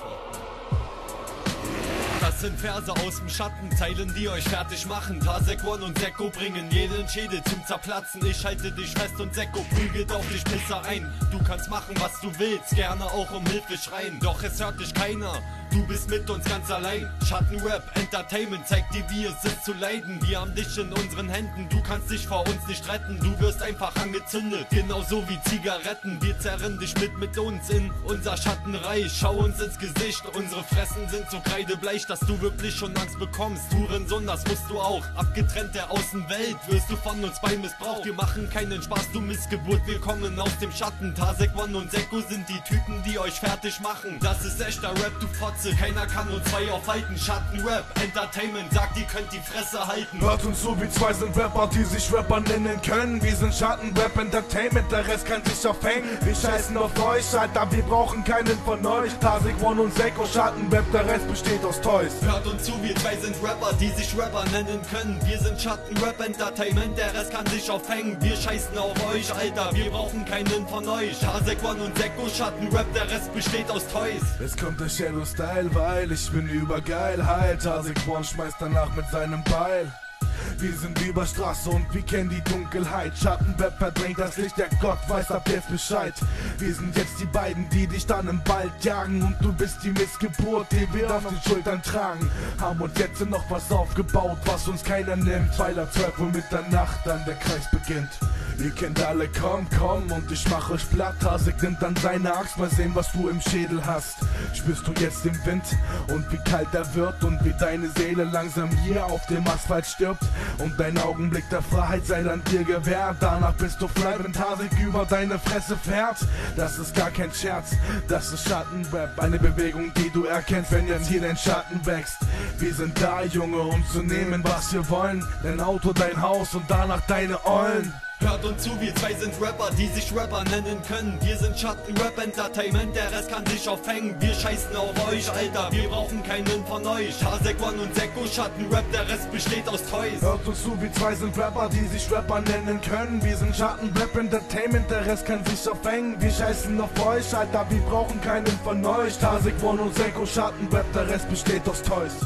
Thank you. Das sind Verse aus dem Schatten, Zeilen, die euch fertig machen. Tasek One und Sekko bringen jeden Schädel zum Zerplatzen. Ich halte dich fest und Sekko prügelt auf dich bis ein. Du kannst machen, was du willst, gerne auch um Hilfe schreien. Doch es hört dich keiner. Du bist mit uns ganz allein. Schattenrap, Entertainment zeigt dir, wie es ist zu leiden. Wir haben dich in unseren Händen, du kannst dich vor uns nicht retten. Du wirst einfach angezündet, genauso wie Zigaretten. Wir zerren dich mit mit uns in unser Schattenreich. Schau uns ins Gesicht, unsere Fressen sind so kreidebleich, dass du wirklich schon Angst bekommst. Hurensohn, das musst du auch. Abgetrennt der Außenwelt wirst du von uns bei missbraucht. Wir machen keinen Spaß, du Missgeburt. Wir kommen aus dem Schatten. Tasek One und Sekko sind die Typen, die euch fertig machen. Das ist echter Rap, du Fotz Fotze, keiner kann uns zwei aufhalten. Schattenrap, Entertainment, sagt, ihr könnt die Fresse halten. Hört uns so, wie zwei sind Rapper, die sich Rapper nennen können. Wir sind Schattenrap, Entertainment, der Rest kann sich aufhängen. Wir scheißen auf euch, Alter, wir brauchen keinen von euch. Tasik, One und Seko, Schattenrap, der Rest besteht aus Toys. Hört uns zu, wir zwei sind Rapper, die sich Rapper nennen können. Wir sind Schattenrap, Entertainment, der Rest kann sich aufhängen. Wir scheißen auf euch, Alter, wir brauchen keinen von euch. Tasek, One und Seko, Schattenrap, der Rest besteht aus Toys. Es kommt der Shadow Style weil ich bin übergeil. Halt, Hasigborn schmeißt danach mit seinem Beil. Wir sind über Straße und wir kennen die Dunkelheit. Schattenweb verdrängt das Licht, der Gott weiß ab jetzt Bescheid. Wir sind jetzt die beiden, die dich dann im Wald jagen. Und du bist die Missgeburt, die wir auf den Schultern tragen. Haben uns jetzt noch was aufgebaut, was uns keiner nimmt. Weil ab 12 Uhr Mitternacht dann der Kreis beginnt. Ihr kennt alle, komm, komm und ich mach euch platt. Hasek nimmt dann seine Axt, mal sehen, was du im Schädel hast. Spürst du jetzt den Wind und wie kalt er wird und wie deine Seele langsam hier auf dem Asphalt stirbt. Und dein Augenblick der Freiheit sei dann dir gewährt. Danach bist du frei, wenn Hasek über deine Fresse fährt. Das ist gar kein Scherz, das ist Schattenrap. Eine Bewegung, die du erkennst, wenn jetzt hier dein Schatten wächst. Wir sind da, Junge, um zu nehmen, was wir wollen. Dein Auto, dein Haus und danach deine Eulen. Hört uns zu, wir zwei sind Rapper, die sich Rapper nennen können. Wir sind Schatten-Rap Entertainment, der Rest kann sich aufhängen. Wir scheißen auf euch, Alter, wir brauchen keinen von euch. Hasek One und Sekko Schatten-Rap, der Rest besteht aus Toys. Hört uns zu, wir zwei sind Rapper, die sich Rapper nennen können. Wir sind Schatten-Rap Entertainment, der Rest kann sich aufhängen. Wir scheißen auf euch, Alter, wir brauchen keinen von euch. Hasek One und Sekko Schatten-Rap, der Rest besteht aus Toys.